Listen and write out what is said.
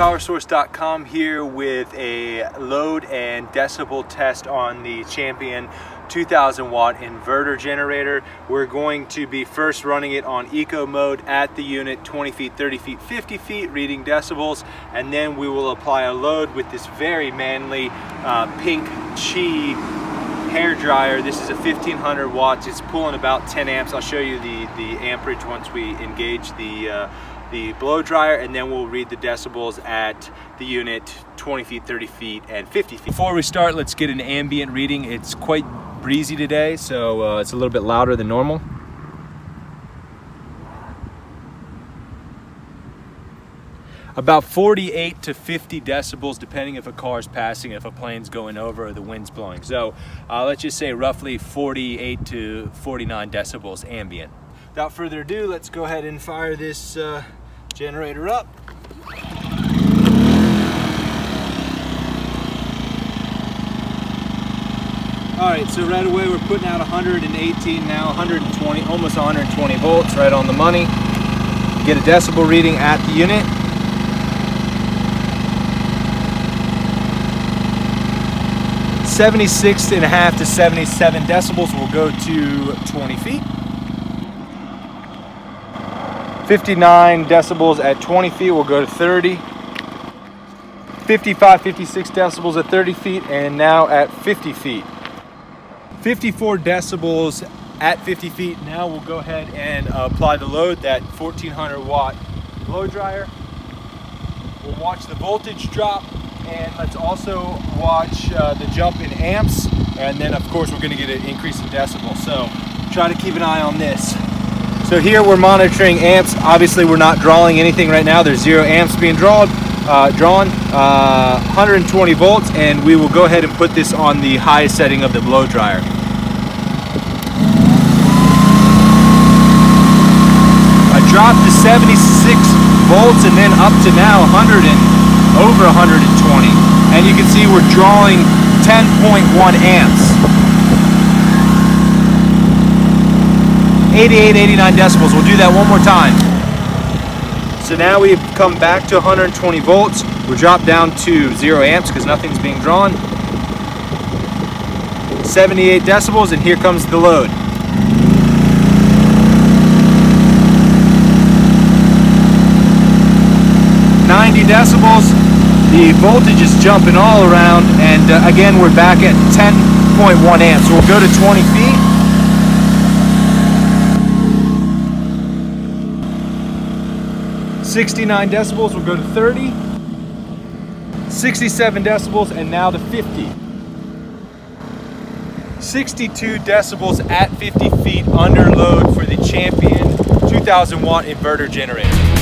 PowerSource.com here with a load and decibel test on the Champion 2000 watt inverter generator. We're going to be first running it on eco mode at the unit 20 feet, 30 feet, 50 feet, reading decibels, and then we will apply a load with this very manly uh, pink chi hair dryer. This is a 1500 watts. It's pulling about 10 amps. I'll show you the, the amperage once we engage the uh, the blow dryer and then we'll read the decibels at the unit 20 feet 30 feet and 50 feet. Before we start let's get an ambient reading. It's quite breezy today so uh, it's a little bit louder than normal. About 48 to 50 decibels depending if a car is passing if a plane's going over or the wind's blowing. So uh, let's just say roughly 48 to 49 decibels ambient. Without further ado let's go ahead and fire this uh, generator up. All right, so right away we're putting out 118 now, 120, almost 120 volts, right on the money. Get a decibel reading at the unit. Seventy-six and a half to 77 decibels will go to 20 feet. 59 decibels at 20 feet will go to 30. 55, 56 decibels at 30 feet, and now at 50 feet. 54 decibels at 50 feet. Now we'll go ahead and apply the load, that 1400 watt blow dryer. We'll watch the voltage drop, and let's also watch uh, the jump in amps, and then of course we're gonna get an increase in decibels. So try to keep an eye on this. So here we're monitoring amps. Obviously we're not drawing anything right now. There's zero amps being drawn, uh, drawn uh, 120 volts, and we will go ahead and put this on the highest setting of the blow dryer. I dropped to 76 volts and then up to now 100 and over 120. And you can see we're drawing 10.1 amps. 88, 89 decibels. We'll do that one more time. So now we've come back to 120 volts. We're dropped down to zero amps because nothing's being drawn. 78 decibels and here comes the load. Ninety decibels. The voltage is jumping all around and uh, again we're back at 10.1 amps. We'll go to 20 feet 69 decibels will go to 30, 67 decibels, and now to 50. 62 decibels at 50 feet under load for the Champion 2000 watt inverter generator.